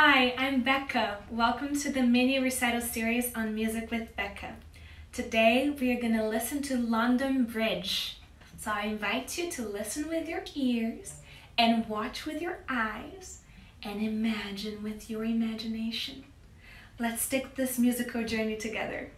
Hi, I'm Becca. Welcome to the mini recital series on Music with Becca. Today we are going to listen to London Bridge. So I invite you to listen with your ears and watch with your eyes and imagine with your imagination. Let's take this musical journey together.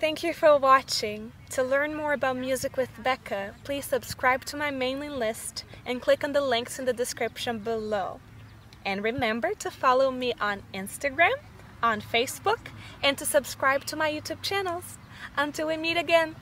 Thank you for watching. To learn more about Music with Becca, please subscribe to my mailing list and click on the links in the description below. And remember to follow me on Instagram, on Facebook, and to subscribe to my YouTube channels. Until we meet again,